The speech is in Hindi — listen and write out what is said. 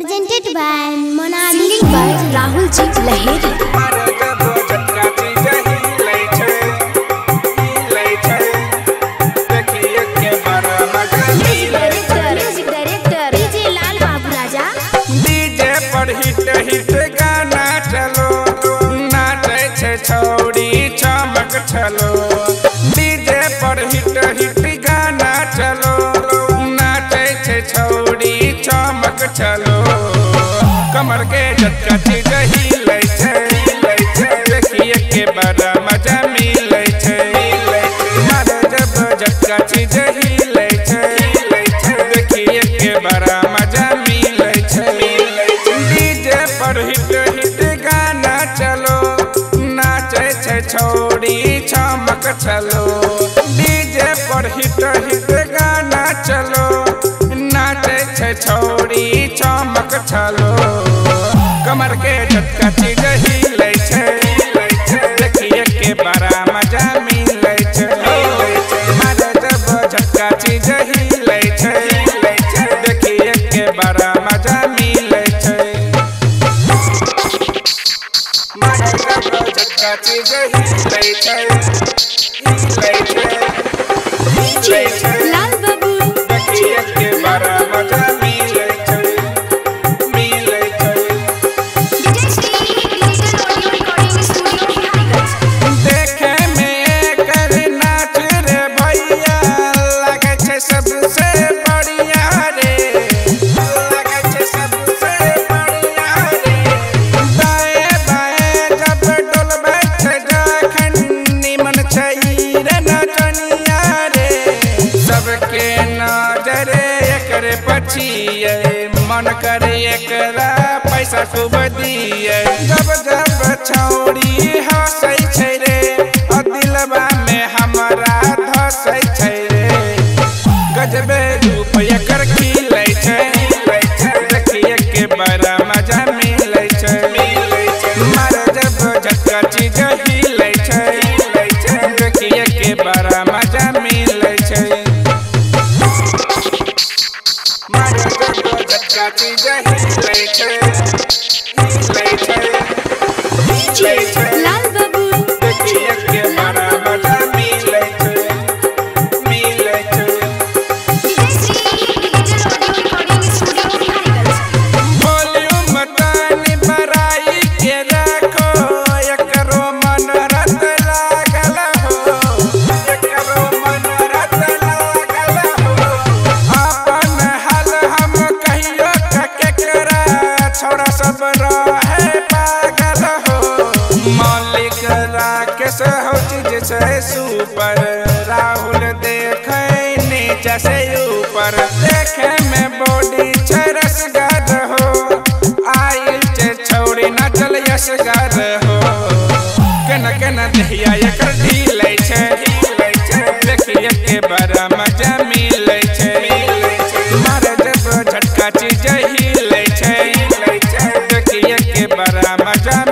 presented by Monali Singing by Rahul Ji Lahiri. Music director, music director, DJ Lal Babu Raja. DJ पर हिट हिट गाना चलो नाचे छे छौड़ी चमक चलो डीजे पर हिट हिट गाना चलो नाचे छे छौड़ी चमक चलो कमर के लै छै के बड़ा मज़ा छै। जब लै छै के बड़ा मज़ा छै। डीजे पर हिट हिट गाना चलो, नाचे छै छौड़ी चमक चलो डीजे पर हिट हिट गाना चलो, नाचे छै छौड़ी चमक चलो झटका चीज़ नज़र एक पछिए मन करे एक पैसा खूब दिए। जब जब छौड़ी हंसै रे दिलवा में हमारा धसै रे। गजबे झटका चीज़ हिलै कैसे हो चीज़ से सुपर राहुल देख नीचे से ऊपर। देखे में बॉडी चरस गर हो। आई चे छोड़ी ना चल यसगर हो। केना केना दहिया ये एकर ढील छे। देखिए के बड़ा मज़ा मिले छे। मारे जब झटका चीज़ हिले छे। देखिए के बड़ा मज़ा